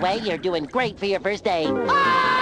Way you're doing great for your first day. Ah!